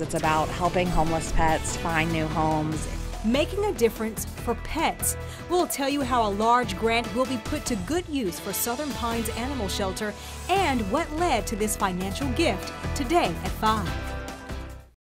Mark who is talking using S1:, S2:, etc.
S1: It's about helping homeless pets find new homes.
S2: Making a difference for pets. We'll tell you how a large grant will be put to good use for Southern Pines Animal Shelter and what led to this financial gift today at 5.